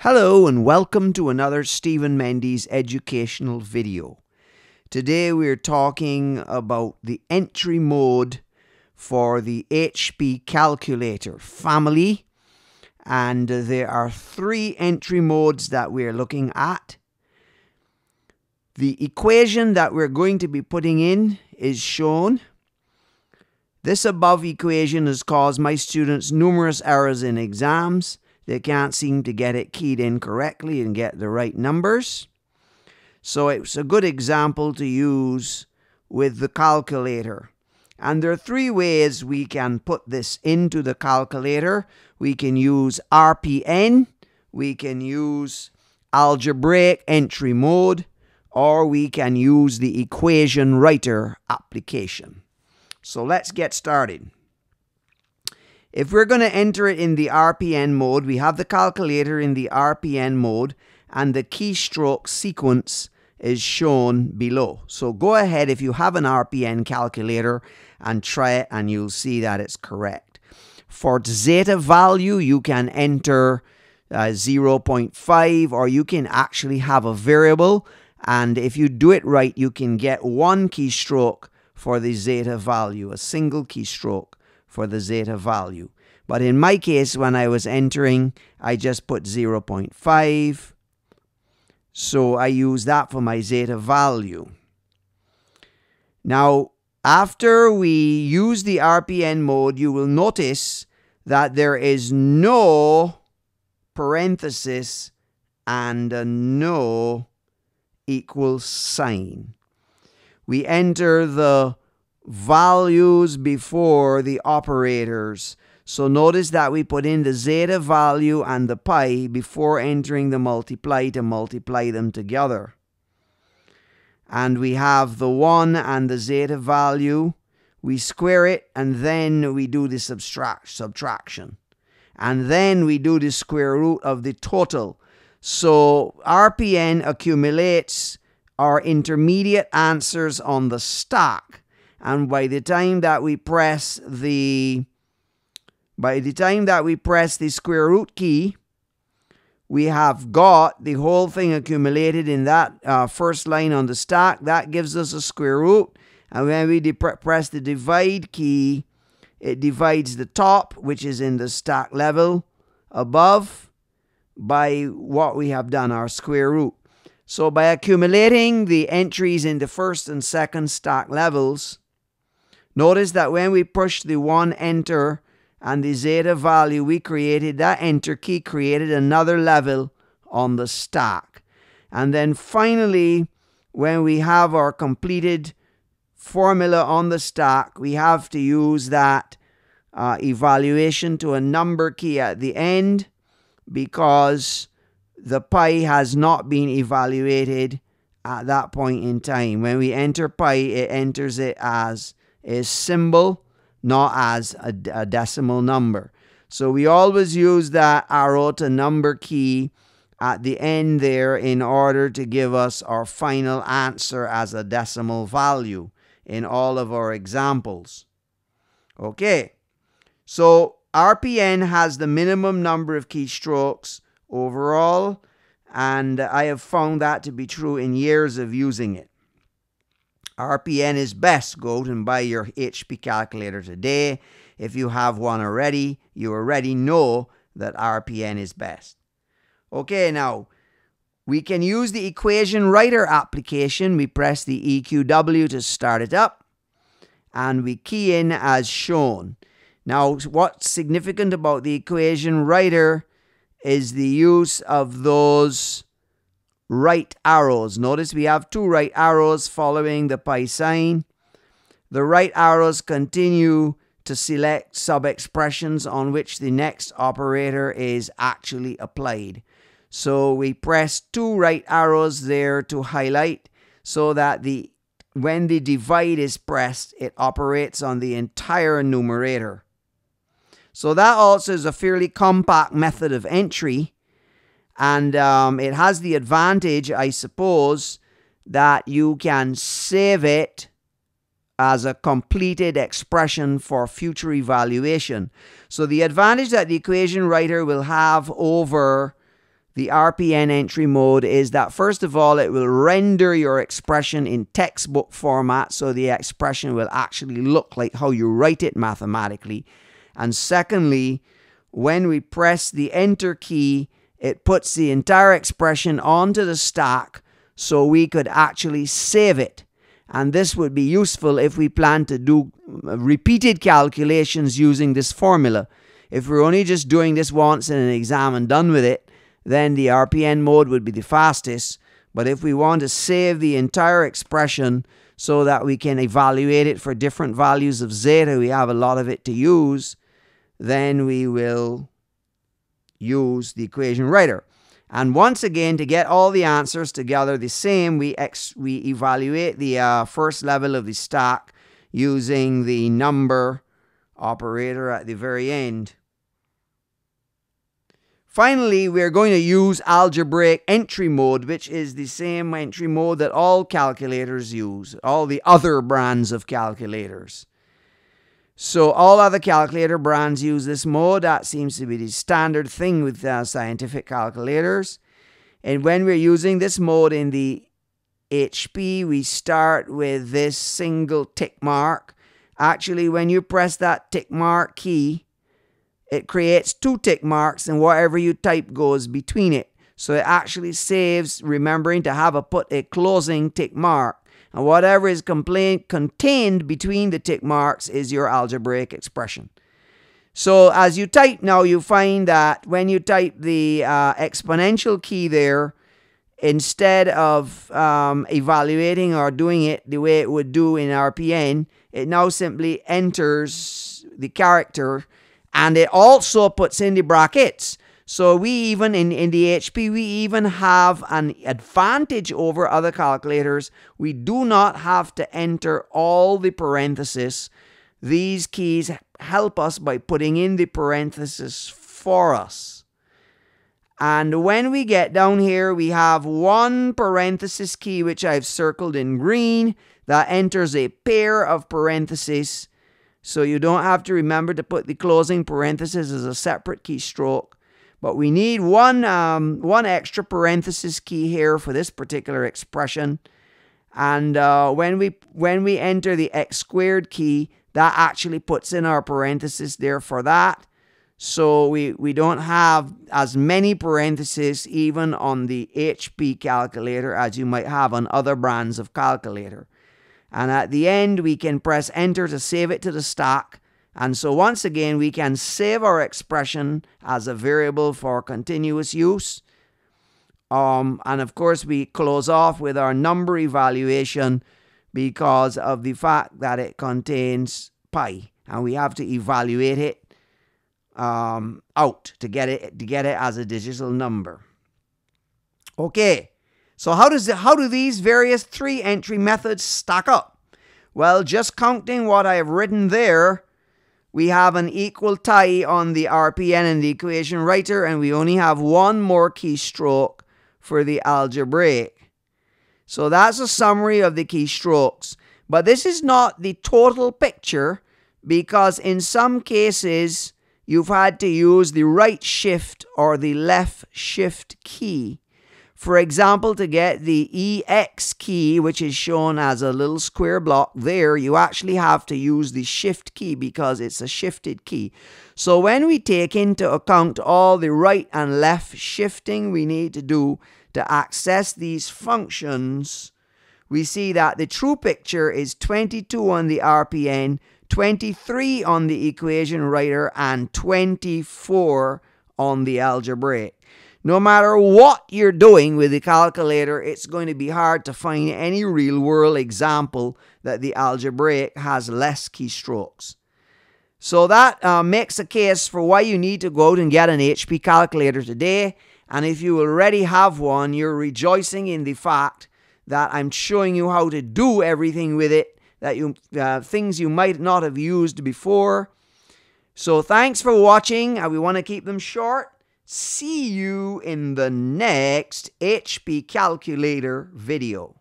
Hello and welcome to another Stephen Mendes educational video. Today we're talking about the entry mode for the HP calculator family and there are three entry modes that we're looking at. The equation that we're going to be putting in is shown. This above equation has caused my students numerous errors in exams they can't seem to get it keyed in correctly and get the right numbers. So it's a good example to use with the calculator. And there are three ways we can put this into the calculator. We can use RPN, we can use algebraic entry mode, or we can use the equation writer application. So let's get started. If we're going to enter it in the RPN mode, we have the calculator in the RPN mode and the keystroke sequence is shown below. So go ahead if you have an RPN calculator and try it and you'll see that it's correct. For zeta value, you can enter uh, 0.5 or you can actually have a variable and if you do it right, you can get one keystroke for the zeta value, a single keystroke for the zeta value. But in my case, when I was entering, I just put 0.5. So I use that for my zeta value. Now, after we use the RPN mode, you will notice that there is no parenthesis and a no equal sign. We enter the values before the operators. So notice that we put in the zeta value and the pi before entering the multiply to multiply them together. And we have the 1 and the zeta value. We square it and then we do the subtract, subtraction. And then we do the square root of the total. So RPN accumulates our intermediate answers on the stack and by the time that we press the by the time that we press the square root key we have got the whole thing accumulated in that uh, first line on the stack. That gives us a square root. And when we press the divide key it divides the top which is in the stack level above by what we have done our square root. So by accumulating the entries in the first and second stack levels Notice that when we push the one enter and the zeta value we created, that enter key created another level on the stack. And then finally, when we have our completed formula on the stack, we have to use that uh, evaluation to a number key at the end because the pi has not been evaluated at that point in time. When we enter pi, it enters it as is symbol, not as a, a decimal number. So we always use that arrow to number key at the end there in order to give us our final answer as a decimal value in all of our examples. Okay, so RPN has the minimum number of keystrokes overall, and I have found that to be true in years of using it. RPN is best. Go and buy your HP calculator today. If you have one already, you already know that RPN is best. Okay, now we can use the equation writer application. We press the EQW to start it up and we key in as shown. Now, what's significant about the equation writer is the use of those right arrows. Notice we have two right arrows following the pi sign. The right arrows continue to select sub-expressions on which the next operator is actually applied. So we press two right arrows there to highlight so that the when the divide is pressed, it operates on the entire numerator. So that also is a fairly compact method of entry and um, it has the advantage, I suppose, that you can save it as a completed expression for future evaluation. So the advantage that the equation writer will have over the RPN entry mode is that first of all, it will render your expression in textbook format so the expression will actually look like how you write it mathematically. And secondly, when we press the enter key, it puts the entire expression onto the stack so we could actually save it. And this would be useful if we plan to do uh, repeated calculations using this formula. If we're only just doing this once in an exam and done with it, then the RPN mode would be the fastest. But if we want to save the entire expression so that we can evaluate it for different values of zeta, we have a lot of it to use, then we will use the equation writer. And once again, to get all the answers together the same, we, ex we evaluate the uh, first level of the stack using the number operator at the very end. Finally, we're going to use algebraic entry mode, which is the same entry mode that all calculators use, all the other brands of calculators. So all other calculator brands use this mode. That seems to be the standard thing with uh, scientific calculators. And when we're using this mode in the HP, we start with this single tick mark. Actually, when you press that tick mark key, it creates two tick marks and whatever you type goes between it. So it actually saves remembering to have a put a closing tick mark. And whatever is contained between the tick marks is your algebraic expression. So as you type now, you find that when you type the uh, exponential key there, instead of um, evaluating or doing it the way it would do in RPN, it now simply enters the character and it also puts in the brackets. So we even in, in the HP, we even have an advantage over other calculators. We do not have to enter all the parentheses. These keys help us by putting in the parentheses for us. And when we get down here, we have one parenthesis key, which I've circled in green, that enters a pair of parentheses so you don't have to remember to put the closing parenthesis as a separate keystroke. But we need one, um, one extra parenthesis key here for this particular expression. And uh, when, we, when we enter the x squared key, that actually puts in our parenthesis there for that. So we, we don't have as many parentheses even on the HP calculator as you might have on other brands of calculator. And at the end, we can press enter to save it to the stack. And so once again, we can save our expression as a variable for continuous use. Um, and of course, we close off with our number evaluation because of the fact that it contains pi. And we have to evaluate it um, out to get it to get it as a digital number. Okay. So how does it, how do these various three entry methods stack up? Well, just counting what I have written there, we have an equal tie on the RPN and the equation writer, and we only have one more keystroke for the algebraic. So that's a summary of the keystrokes. But this is not the total picture because in some cases you've had to use the right shift or the left shift key. For example, to get the EX key, which is shown as a little square block there, you actually have to use the shift key because it's a shifted key. So when we take into account all the right and left shifting we need to do to access these functions, we see that the true picture is 22 on the RPN, 23 on the equation writer, and 24 on the algebraic. No matter what you're doing with the calculator, it's going to be hard to find any real world example that the algebraic has less keystrokes. So that uh, makes a case for why you need to go out and get an HP calculator today. And if you already have one, you're rejoicing in the fact that I'm showing you how to do everything with it, that you uh, things you might not have used before. So thanks for watching. We want to keep them short. See you in the next HP Calculator video.